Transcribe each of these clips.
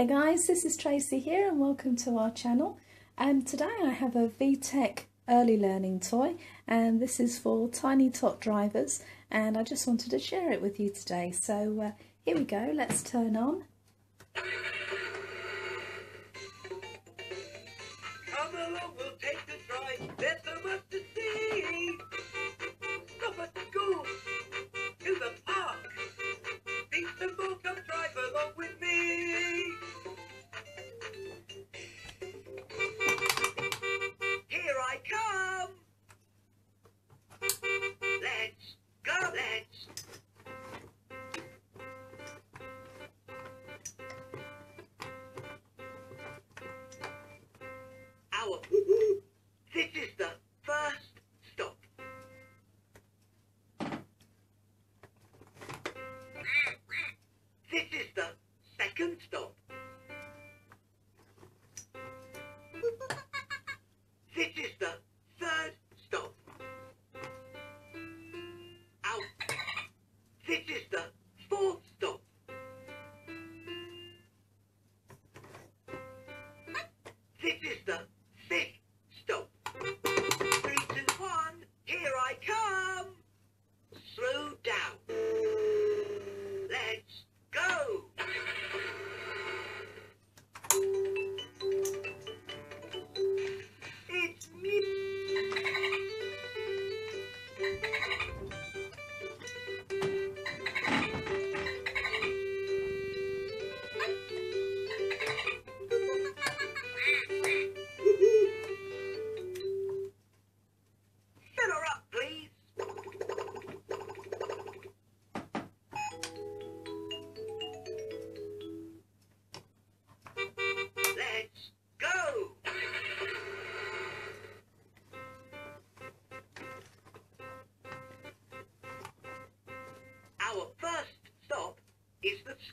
there guys, this is Tracey here and welcome to our channel. And today I have a VTech early learning toy and this is for tiny tot drivers and I just wanted to share it with you today. So uh, here we go, let's turn on.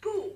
Is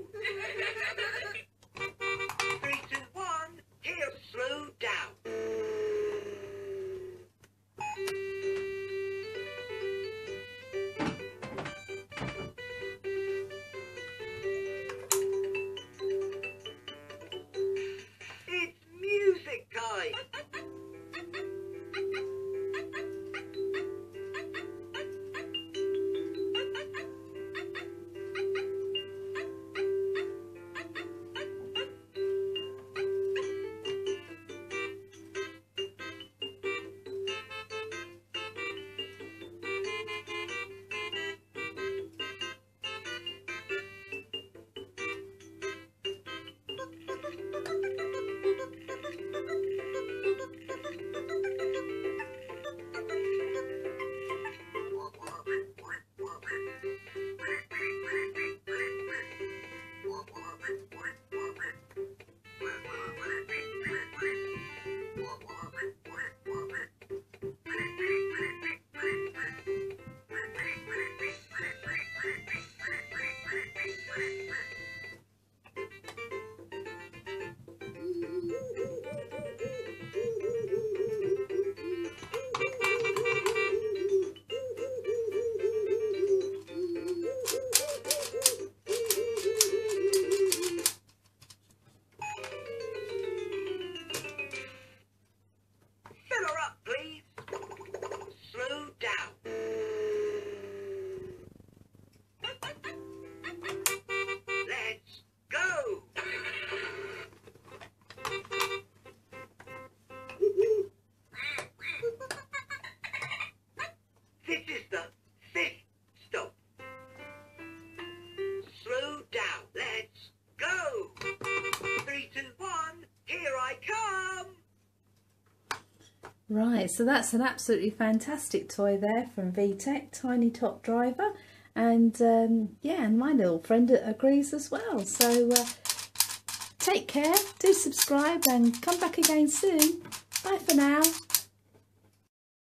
Right, so that's an absolutely fantastic toy there from VTech, Tiny Tot Driver. And um, yeah, and my little friend agrees as well. So uh, take care, do subscribe and come back again soon. Bye for now.